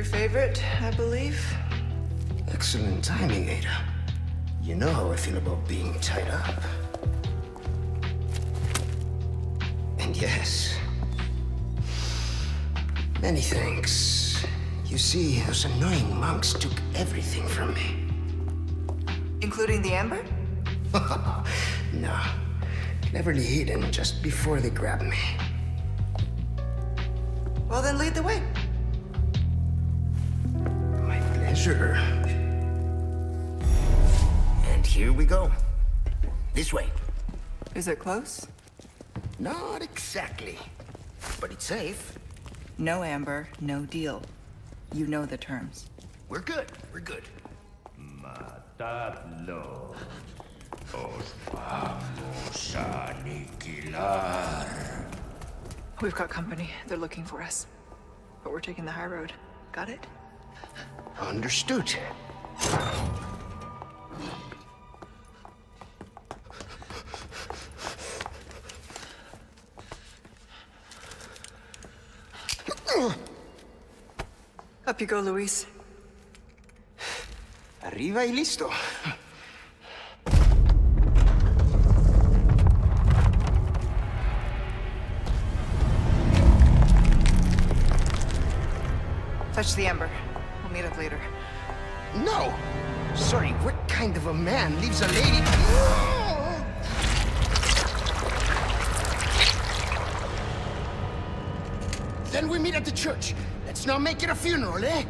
Your favorite, I believe? Excellent timing, Ada. You know how I feel about being tied up. And yes, many thanks. You see, those annoying monks took everything from me. Including the amber? no, cleverly hidden just before they grabbed me. Well, then lead the way. My pleasure. And here we go. This way. Is it close? Not exactly, but it's safe. No amber, no deal. You know the terms. We're good. We're good. Matadlo. Os vamos a aniquilar. We've got company. They're looking for us. But we're taking the high road. Got it? Understood. Up you go, Luis. Arriba y listo. Touch the amber. We'll meet up later. No! Sorry, what kind of a man leaves a lady... Then we meet at the church. Let's not make it a funeral, eh?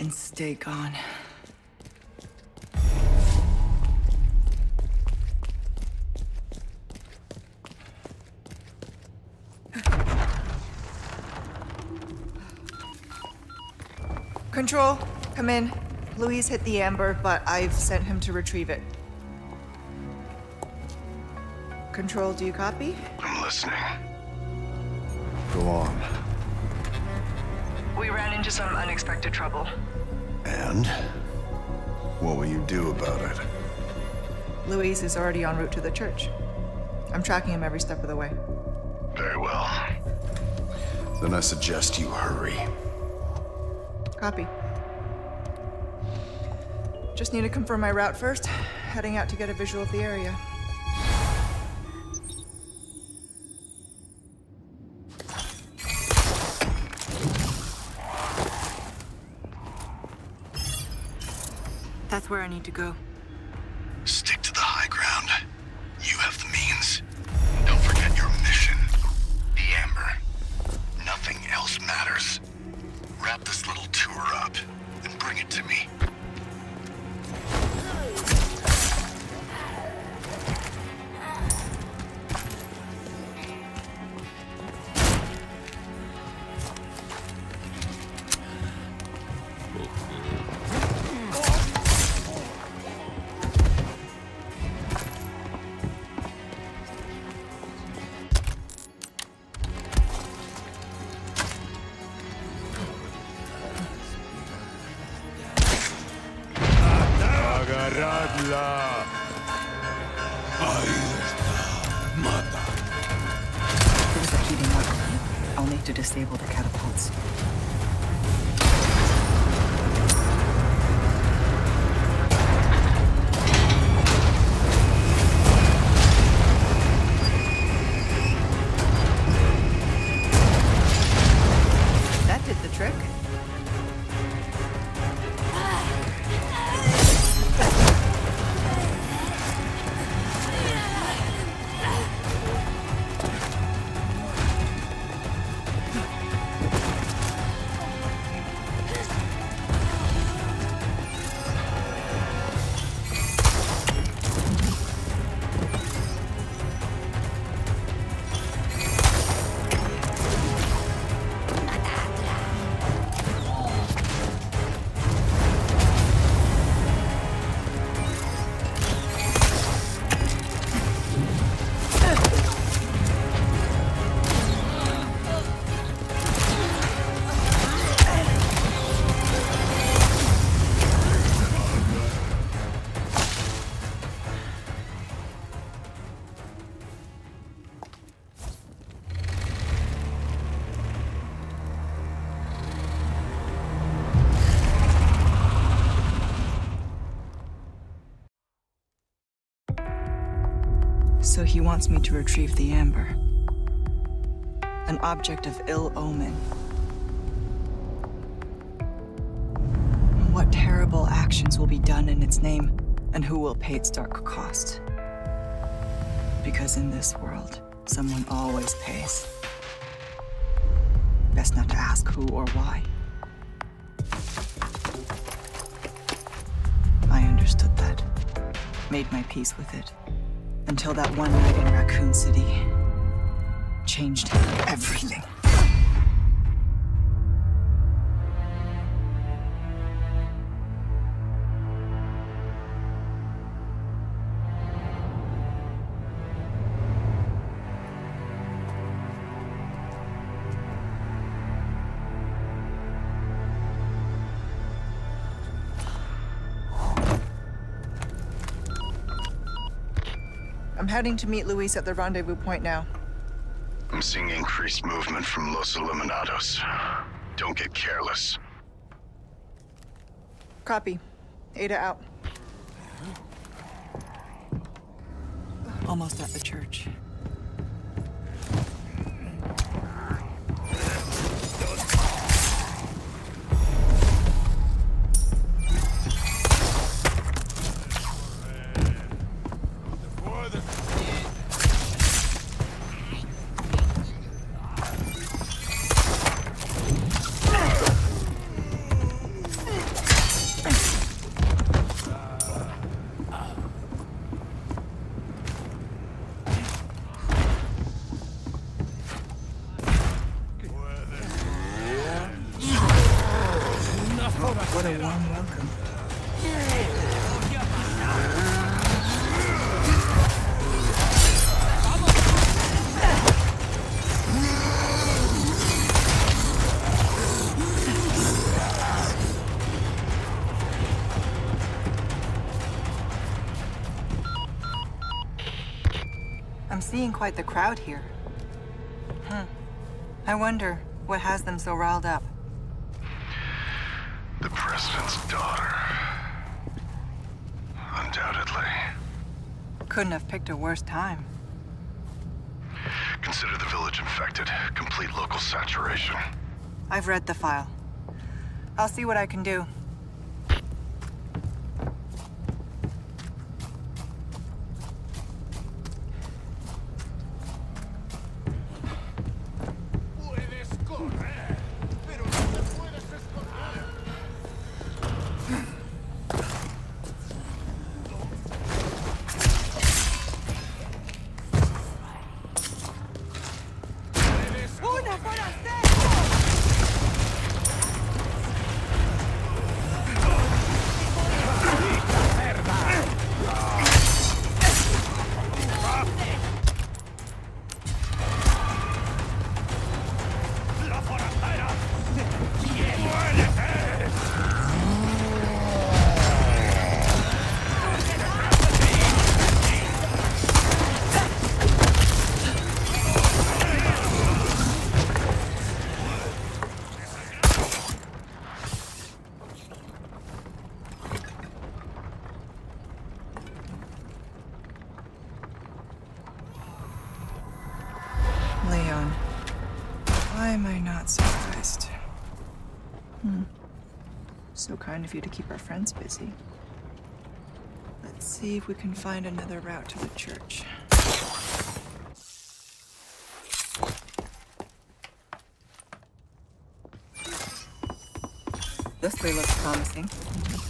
And stay gone. Control, come in. Luis hit the amber, but I've sent him to retrieve it. Control, do you copy? I'm listening. Go on. We ran into some unexpected trouble. And? What will you do about it? Luis is already en route to the church. I'm tracking him every step of the way. Very well. Then I suggest you hurry. Copy. Just need to confirm my route first. Heading out to get a visual of the area. Where I need to go. Need to disable So he wants me to retrieve the amber. An object of ill omen. What terrible actions will be done in its name, and who will pay its dark cost? Because in this world, someone always pays. Best not to ask who or why. I understood that. Made my peace with it. Until that one night in Raccoon City changed everything. I'm heading to meet Luis at the rendezvous point now. I'm seeing increased movement from Los Illuminados. Don't get careless. Copy. Ada out. Almost at the church. What a warm welcome. I'm seeing quite the crowd here. Hmm. I wonder what has them so riled up. The President's daughter. Undoubtedly. Couldn't have picked a worse time. Consider the village infected. Complete local saturation. I've read the file. I'll see what I can do. Not surprised. Hmm. So kind of you to keep our friends busy. Let's see if we can find another route to the church. This way looks promising.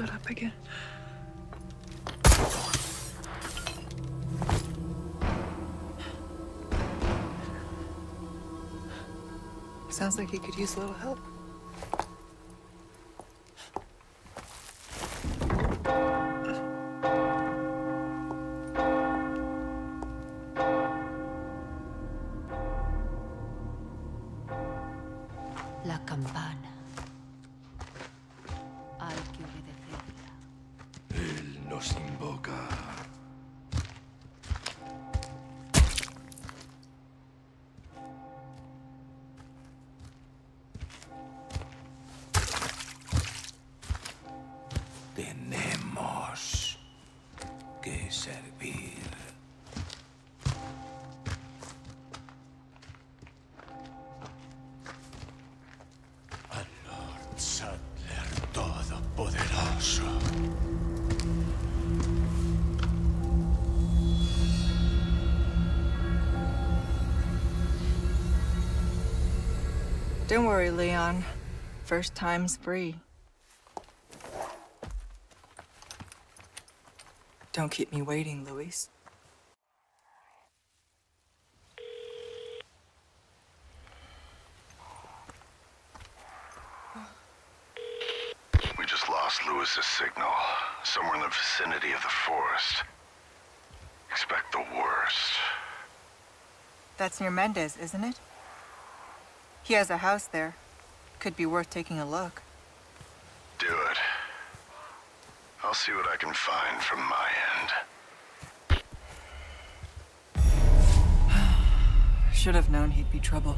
Stood up again. Sounds like he could use a little help. Servir. Don't worry, Leon. First time's free. Don't keep me waiting, Luis. We just lost Luis's signal. Somewhere in the vicinity of the forest. Expect the worst. That's near Mendez, isn't it? He has a house there. Could be worth taking a look. Do it. I'll see what I can find from my end. Should have known he'd be trouble.